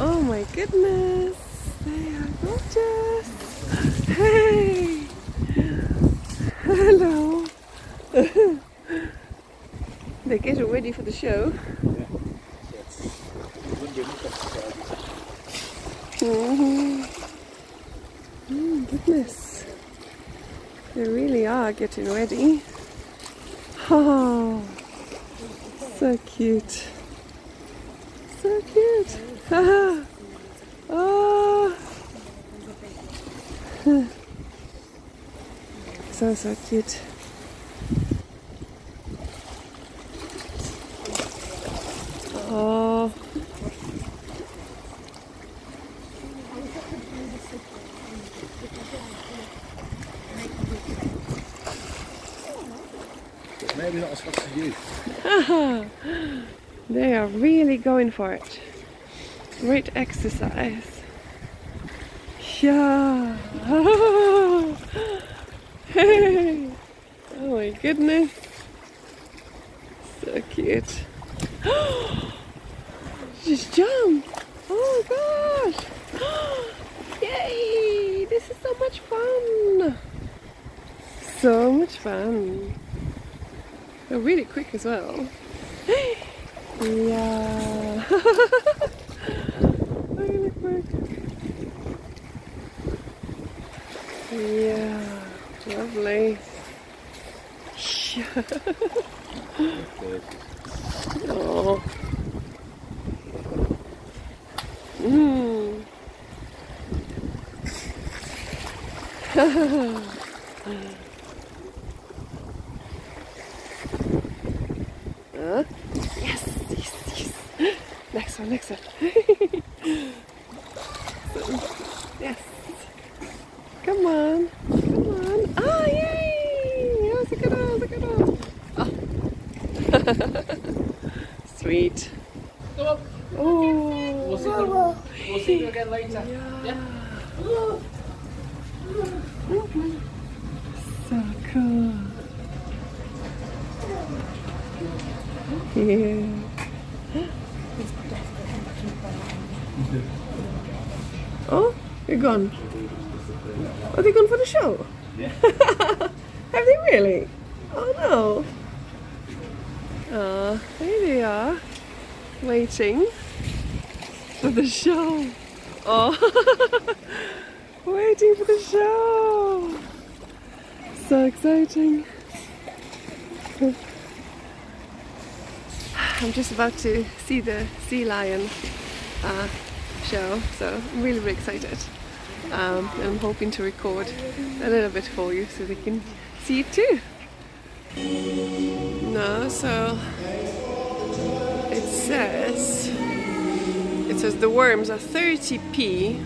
Oh my goodness, they are gorgeous. Hey, hello. They're getting ready for the show. Mm-hmm. Mm, goodness, they really are getting ready. Oh, so cute. So cute. Oh. So, so cute. Oh. Maybe not as fast as you. they are really going for it. Great exercise. Yeah. hey. Oh my goodness. So cute. Just jump. Oh gosh. Yay. This is so much fun. So much fun. They're really quick as well. yeah. really quick. Yeah. Lovely. oh. Mm. Huh? Yes, yes, yes. Next one, next one. yes. Come on, come on. Ah, yay! That was a good one, that was a good one. Oh. Sweet. Oh. We'll see, you, we'll see you again later. Yeah. yeah? So cool. Yeah. Oh, you're gone. Are they gone for the show? Yeah. Have they really? Oh no. Ah, there they are. Waiting for the show. Oh, waiting for the show. So exciting. I'm just about to see the sea lion uh, show, so I'm really, really excited. Um, I'm hoping to record a little bit for you so they can see it too. No, so it says it says the worms are 30p,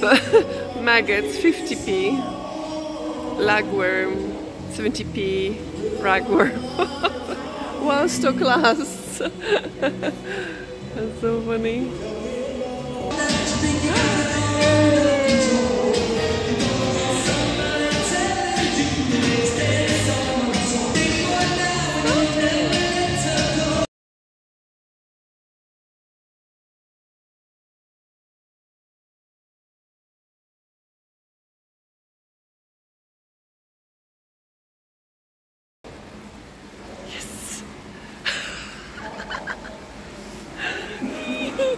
but maggots 50p, lugworm 70p, ragworm. One class. That's so funny.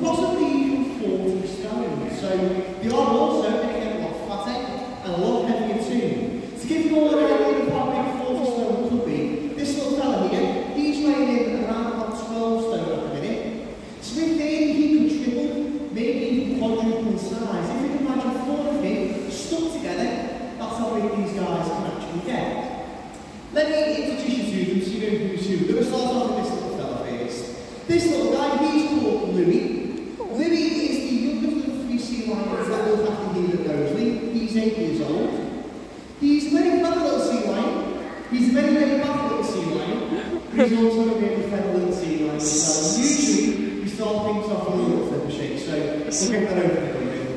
possibly even 40 stone. So the odd also going to get a lot fatter and a lot heavier too. To give you all an idea of how big 40 stone could be, this little fella here, he's weighing in around about 12 stone at the minute. So if they, he could triple, maybe even quadruple in size. If you can imagine four of them stuck together, that's how big these guys can actually get. Let me introduce you to them so you know who's who. Let's start off with this little fella first. This little guy, he's called Louis. He's eight years old. He's very clever little sea lion. He's a very, very buff little sea lion. He's also a very clever little sea lion as well. Usually, we start things off with a little flipper shake, so we'll get that over there.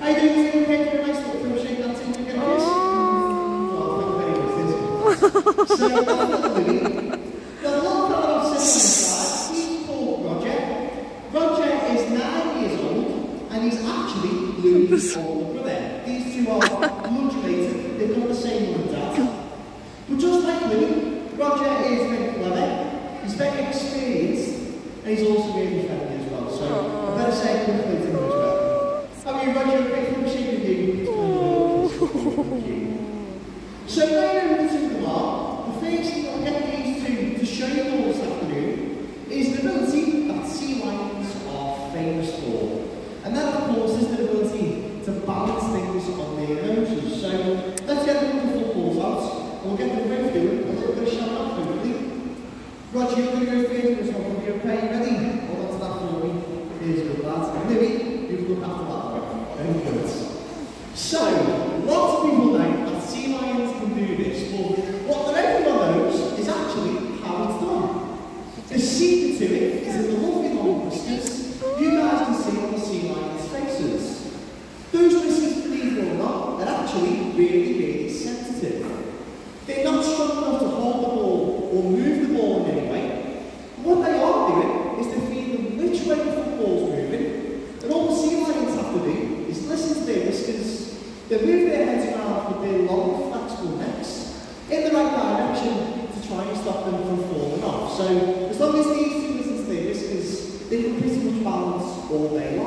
How you doing? You? Can I sort of shake that in? You get this? Oh. oh, thank you very much. So, uh, people have. So, obviously, students and is they were pretty much balanced all day.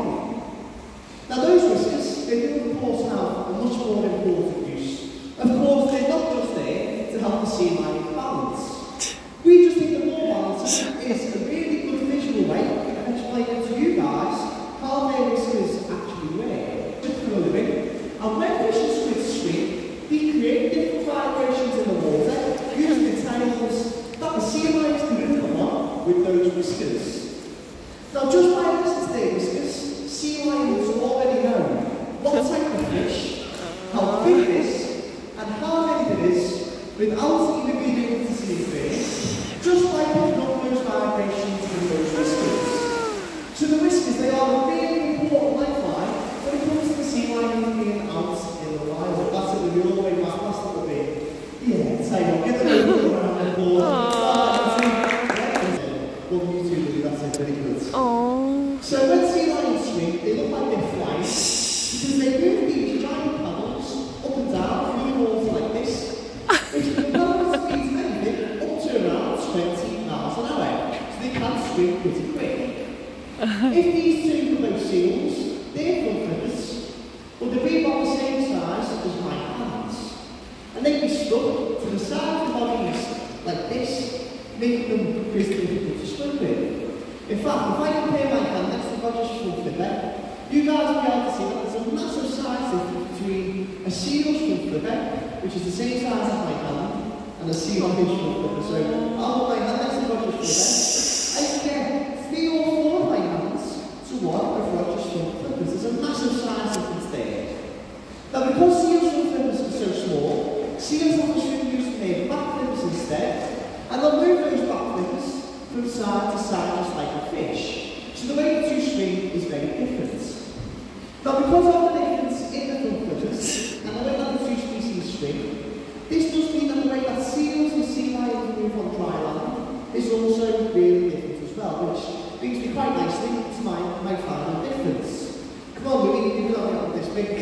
Without even ecological flipper. you guys will be able to see that there's a massive size difference between a seal shrimp fillet, which is the same size as my hand, and a seal fish flipper. So I'll put my hand next to Roger's fillet. I compare three or four of my hands to one of Roger's shrimp flippers. There's a massive size difference there. Now because seal shrimp flippers are so small, seals often use their back flippers instead, and they'll move those back flippers from side to side just like a fish. So the way to speak is very different. Now because of the difference in the languages and the way that the two species speak, this does mean that the way that seals and sea lions move on dry land is also really different as well, which brings me quite nicely to my, my final difference. Come on, we need can go it on this big,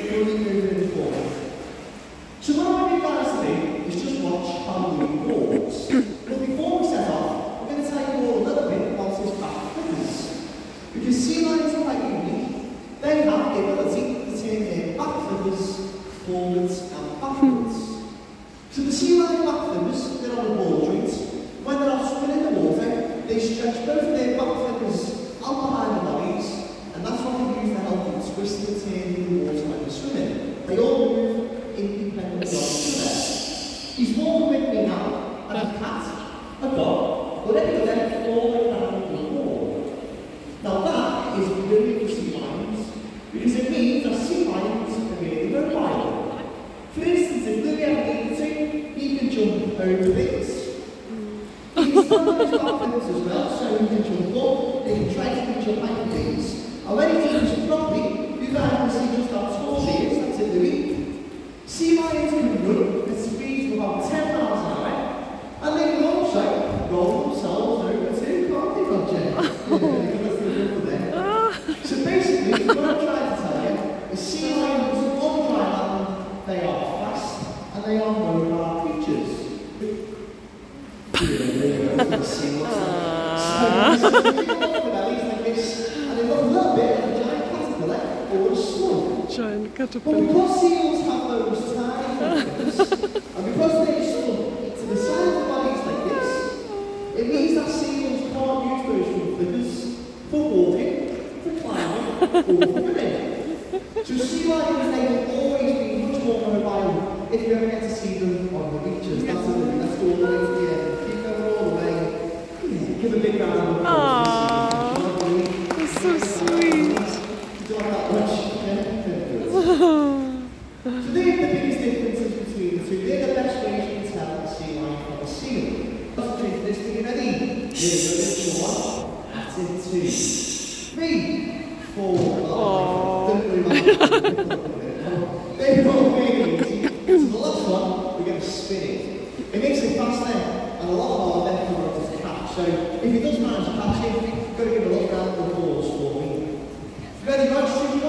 They all independent lives. He's more with me now as a cat, a dog, at speeds of about 10 miles an hour, and they can also roll themselves over can't they, Roger? The rule there. So basically, what I'm trying to tell you is sea lions on dry land, they are fast and they are mobile creatures. You go, that's what the sea looks like. So, if you look at bellies like this, and they look a little bit like a giant caterpillar or a slug. Giant But caterpillar. because seals have those tiny fingers, and because they swim to the side of the bodies like this, it means that seals can't use those front flippers for walking, for climbing, or for swimming. So sea lions, they will always be much more mobile if you ever get to see them on the beaches. That's the that's all the way to the end. Keep going all the way. Give a big round of applause. Aww. That's so sweet. Do you like that much? Yeah? So these are the biggest differences between the two. They're the best ways you can tell a sea lion from a seal. Let's do this thing ready. Here we go. Into one. That's in two. Three. Four. Oh, don't worry about that. They're both really easy. So the last one, we're going to spin it. It makes it faster and a lot harder for it to catch. So if it does manage to catch it, you've got to give it a little round of applause for me. Ready, Rog?